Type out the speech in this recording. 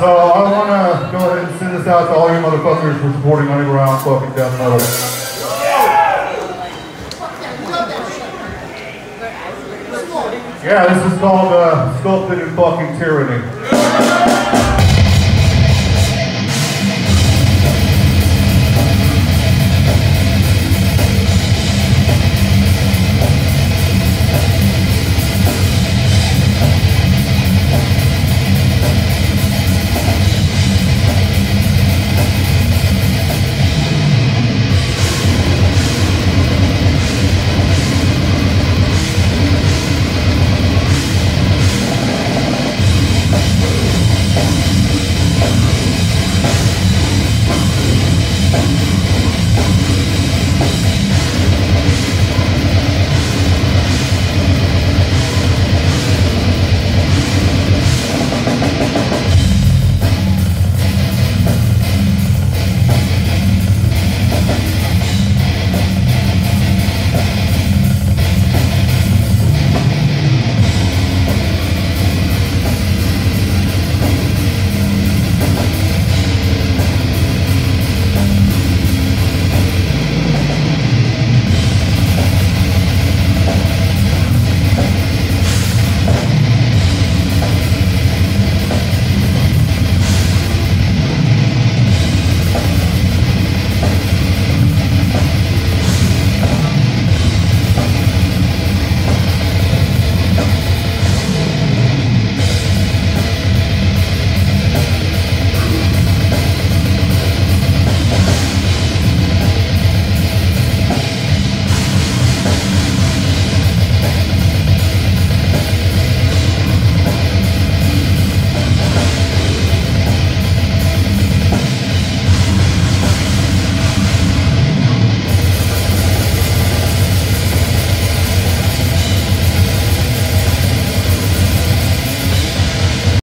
So I want to go ahead and send this out to all you motherfuckers for supporting underground fucking death metal. Yeah, this is called uh, Sculpted in Fucking Tyranny.